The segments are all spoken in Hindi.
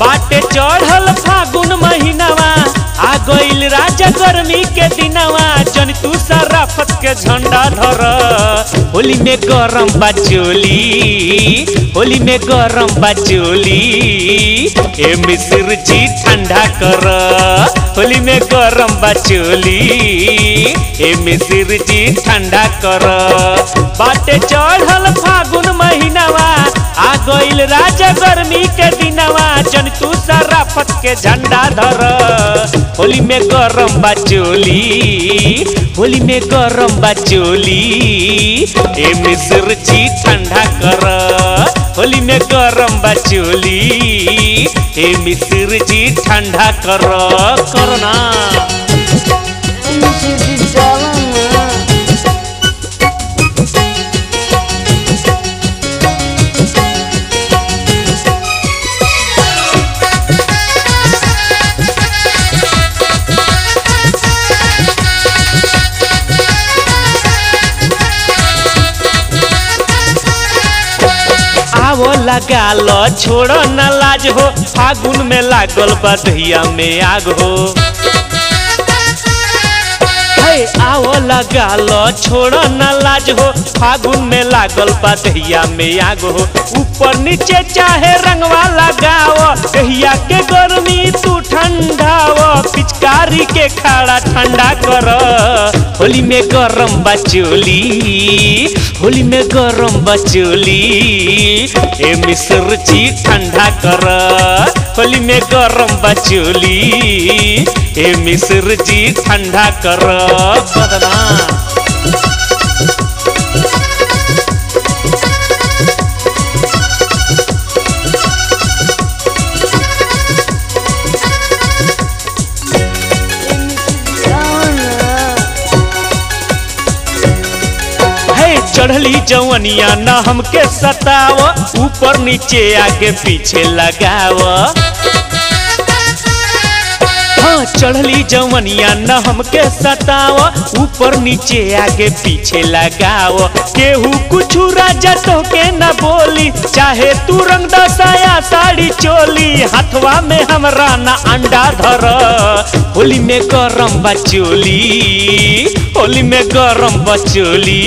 बाटे चढ़ल फागुन महीनावा, आ गइल राजा गर्मी के दिनवा, जन झंडा धर। होली में गरम बा चोली होली में गरम बा चोली ए मिस्र जी ठंडा कर। होली में गरम बा चोली ए मिस्र जी ठंडा कर। बाटे चढ़ल फागुन महीनावा, आ गइल राजा गर्मी के दिनवा, जन तू सराफत के झंडा धर। होली में गरम बा चोली होली में गरम बा चोली ए मिस्र जी ठंडा कर। होली में गरम बा चोली ए जी ठंडा करो करो लगा लो, छोड़ो न लाज हो। फागुन में लागल बधिया में आग हो। आओ लगा लो, छोड़ो न लाज हो। फागुन में लागल बधिया में आग हो। ऊपर नीचे चाहे रंगवा लगाओ। दहिया के गर्मी तू ठंडाओ पिचकारी के खाड़ा ठंडा कर। होली में गरम बचोली, होली में गरम बचोली, ए मिस्र ठंडा कर। होली में गरम बचोली, ए मिसर जी ठंडा कर। बदना चढ़ली जवनिया न हमके सताव ऊपर नीचे आगे पीछे लगाव। चढ़ली जवनिया न हमके सताव, ऊपर नीचे आगे पीछे लगाव। केहू कुछ राजा तो के न बोली, चाहे तू रंग दसाया साड़ी चोली, हाथवा में हमरा न अंडा धर। होली में गरम बचोली होली में गरम बचोली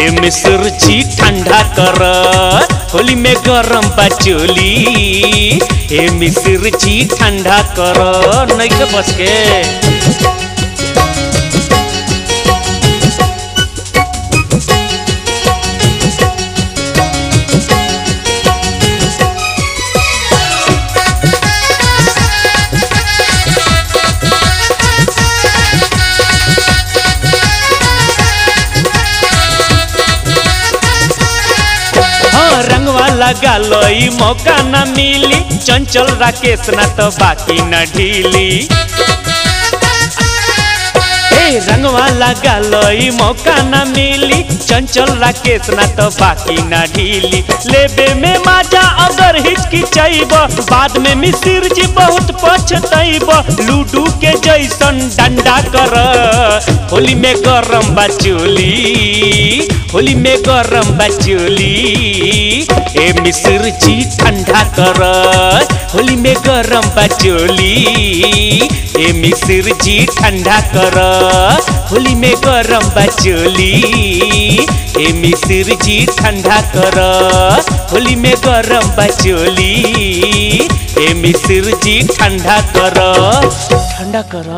ए मिस्र जी ठंडा कर। होली में गरम पचोली। ए मिस्र जी ठंडा कर नहीं के बस के। लगा लो ई मौका न मिली। चंचल राकेश न तो बाकी न ढीली। रंगवा लगा लो ई मौका न मिली। चंचल राकेश न तो बाकी न ढीली। लेबे में माजा अगर हिचकिचैब बाद में मिसिर जी बहुत पछतैब लूडू के जैसन डंडा कर, होली में गरम बचोली। होली में गरम बचोली ए, मिस्र जी, ठंडा कर होली में गरम बचोली ए, मिस्र जी, ठंडा कर होली में गरम बचोली ए, मिस्र जी, ठंडा कर होली में गरम बचोली ए, मिस्र जी, ठंडा कर ठंडा कर